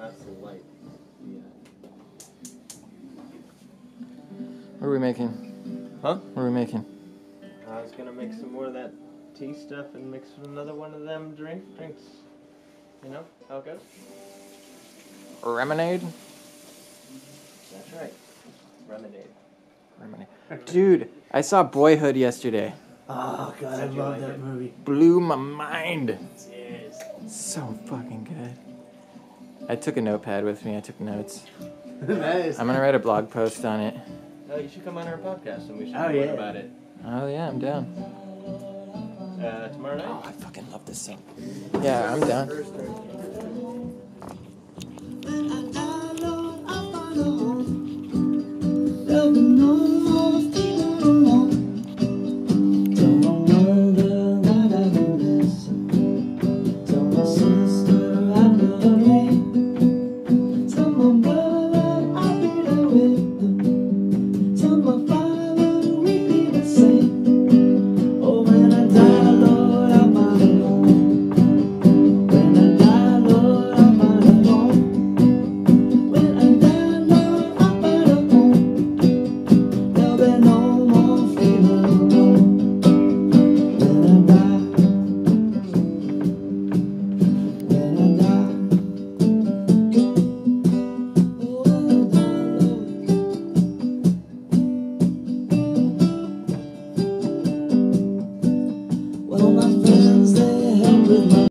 That's the light. Yeah. What are we making? Huh? What are we making? I was gonna make some more of that tea stuff and mix with another one of them drink drinks. You know how it goes? Lemonade? That's right. Lemonade. Lemonade. Dude, I saw Boyhood yesterday. Oh god, I love that movie. Blew my mind. Yes. So fucking good. I took a notepad with me. I took notes. nice. I'm gonna write a blog post on it. Oh, you should come on our podcast and we should oh, yeah. about it. Oh yeah, I'm down. Uh, tomorrow night. Oh, I fucking love this song. Yeah, I'm down.